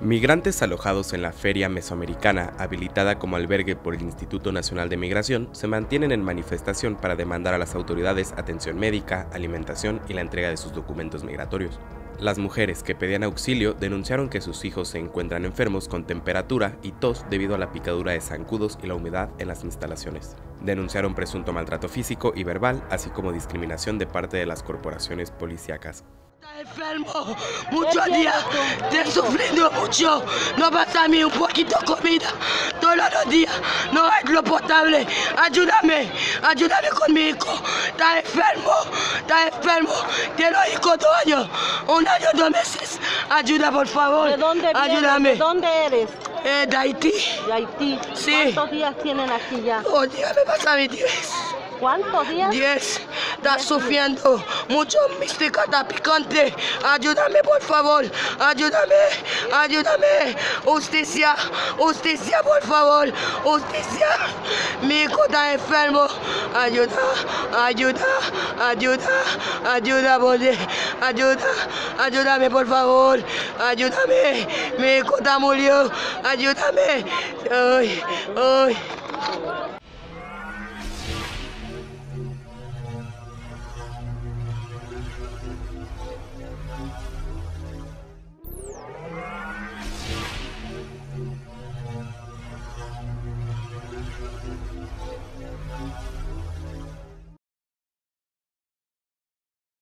Migrantes alojados en la Feria Mesoamericana, habilitada como albergue por el Instituto Nacional de Migración, se mantienen en manifestación para demandar a las autoridades atención médica, alimentación y la entrega de sus documentos migratorios. Las mujeres que pedían auxilio denunciaron que sus hijos se encuentran enfermos con temperatura y tos debido a la picadura de zancudos y la humedad en las instalaciones. Denunciaron presunto maltrato físico y verbal, así como discriminación de parte de las corporaciones policíacas. Está enfermo, muchos días, estoy sufriendo mucho, no pasa a mí un poquito de comida todos los días, no hay lo potable, ayúdame, ayúdame con mi hijo, está enfermo, está enfermo, tiene hijo dos años, un año, dos meses, ayuda por favor, ¿De dónde vienes? ayúdame, ¿De dónde eres? Eh, de Haití, De Haití. Sí. ¿Cuántos días tienen aquí ya? oh, dígame, pasa mi diez. ¿Cuántos días? 10, está sufriendo mucho mística, está picante. Ayúdame, por favor. Ayúdame, ayúdame. Justicia, justicia, por favor. Justicia. Mi hijo está enfermo. Ayuda, ayuda, ayuda, ayuda, bole. Ayuda, ayúdame, por favor. ajuda me hijo está murió. Ayúdame. Ay, oi Thank